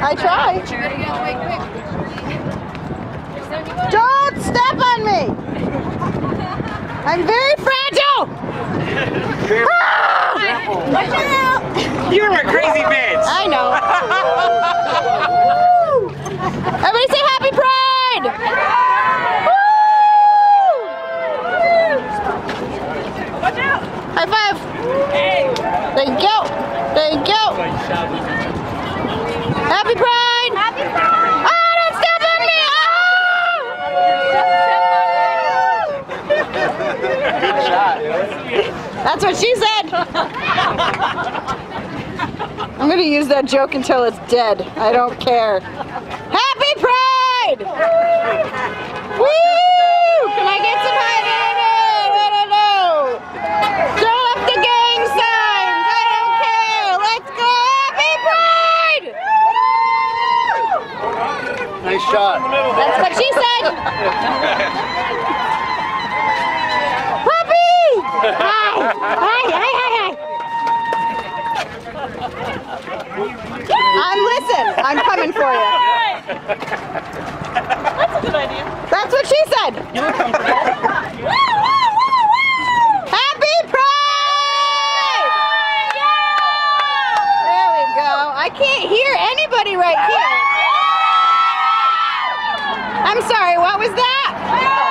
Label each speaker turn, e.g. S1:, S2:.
S1: I try. Don't step on me. I'm very fragile. ah!
S2: You're a crazy bitch. I
S1: know. Everybody say happy pride. High five! Hey. There you go! There you go! Happy pride! Happy Pride! Oh, don't step on me! Good shot. Oh! That's what she said! I'm gonna use that joke until it's dead. I don't care. Happy Pride! Woo!
S2: nice shot.
S1: That's what she said. Puppy! Hi! Hi, hi, hi, hi. I'm listen. I'm coming for you. That's a good
S2: idea.
S1: That's what she said. Happy Pride! There we go. I can't hear anybody right here. I'm sorry, what was that?